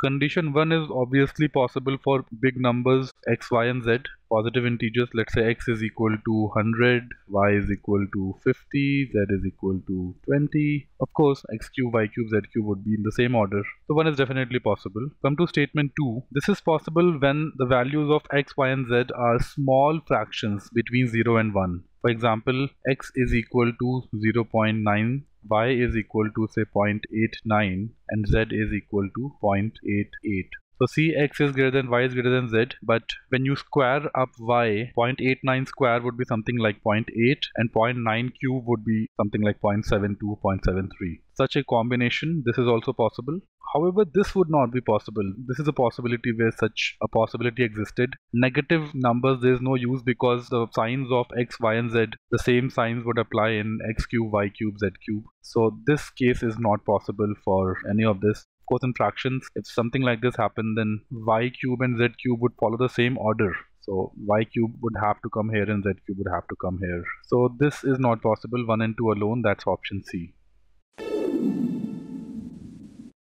condition 1 is obviously possible for big numbers x, y and z. Positive integers let's say x is equal to 100 y is equal to 50 z is equal to 20 of course x cube y cube z cube would be in the same order. So one is definitely possible. Come to statement 2 this is possible when the values of x y and z are small fractions between 0 and 1 for example x is equal to 0.9 y is equal to say 0.89 and z is equal to 0.88 so cx is greater than y is greater than z, but when you square up y, 0.89 square would be something like 0.8 and 0.9 cube would be something like 0.72, 0.73. Such a combination, this is also possible. However, this would not be possible. This is a possibility where such a possibility existed. Negative numbers, there is no use because the signs of x, y, and z, the same signs would apply in x cube, y cube, z cube. So this case is not possible for any of this course in fractions if something like this happened then y cube and z cube would follow the same order. So y cube would have to come here and z cube would have to come here. So this is not possible 1 and 2 alone that's option c